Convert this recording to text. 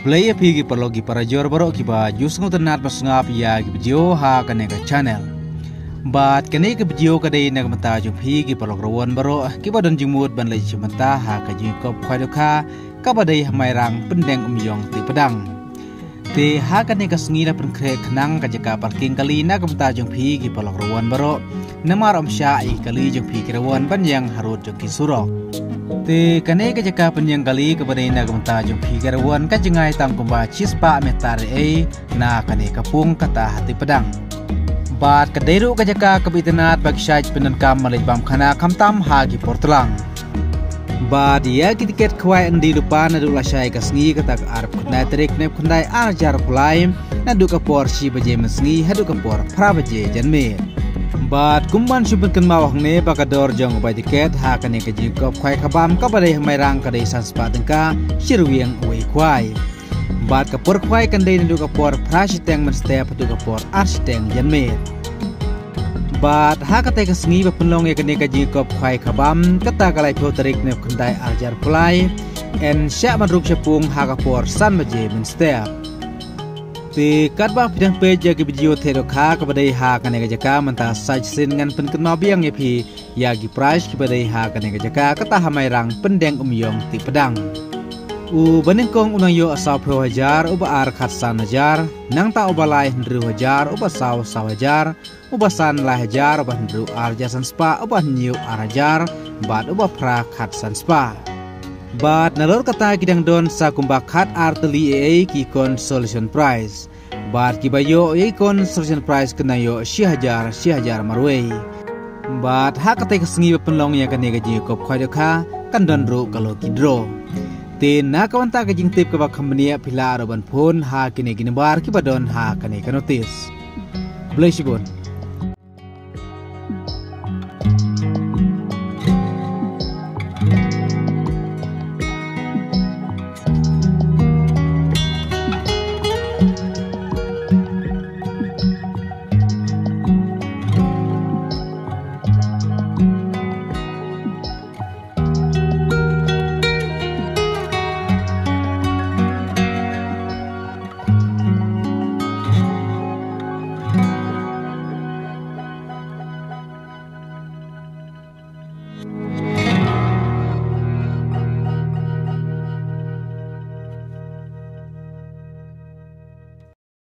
Play api gi perlo gi para jor baro ki ba jus ngut nat ngap ya gi video ha kane ka channel. Bat kane ke video ka dei nag mata ju phi gi perlo rawon baro ki ba don jimut ban lai chimata ha ka ji kop khwai kha ka ba dei mai rang pendeng um yong ti pedang. Te ha kane ka sngi la pen kre khnang ka jaka parking kali na mata ju phi gi perlo baro. Namar om sha i kali ju phi ki rawon ban yang harut ju ki surok. Te kane ke jaka penyang kali kepada ina gemta jum figar wan ka jengai tang kumba cispa metare e na kane kapung kata hati pedang. Bat kaderu ka jaka kabitenat bagi penan kam malai bam khana kamtam hagi portlang. Bat ya tiket kwai endi lupa na dula syai ka sngi kata ka arab kundai terik nep kundai arjar pulai na duka por si baje mesngi hadu ka por បាទគុំបានជិបកិនមកហងនេះបកដរចងបៃតិកេតហាកនេកជីកបខ្វៃខបាំក៏បរិះមៃរាងក៏រិសានស្បាទាំងកាជារវៀងអ៊ុយខ្វៃបាទកពរខ្វៃកណ្ដេនឌូកពរប្រាជិទាំងមិនស្ទេបទុកពរអាជិទាំងយ៉ាងមេបាទហាកតេកស្ងីបពន្លងឯកនេកជីកបខ្វៃខបាំកតាកលៃភូតរិកនៅក្នុងដៃអាចារ្យផ្លៃអិនជាបានរូបជាពងហាកពរសានមជេមិនស្ទេប Ti kat ba pidang pe jaga video tero ka badai ha ka nega jaka manta saj sin ngan pen ken biang ye phi ya gi price ki badai ha ka nega jaka ka ta hamai rang pendeng umyong ti pedang. U baning kong unang yo asau pho hajar uba ar khat san hajar nang ta uba lai ndru hajar uba saw saw hajar uba san lai hajar uba ndru ar jasan spa uba new ar hajar bat uba pra khat san spa But nalor kata kidang don sa kumba khat arteli e ki kon solution price. But kibayo e kon solution price kena yo shi hajar marwei. But ha kata kesengi penlong ya kan gaji kop khoi ka kan don ro kalau kidro. Tin na kawan ta kajing tip ka company pila aroban phone ha kini gini bar ki badon ha kane kanotis. Bless you